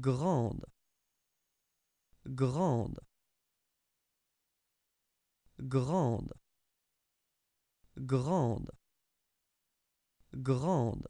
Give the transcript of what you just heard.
grande grande grande grande grande.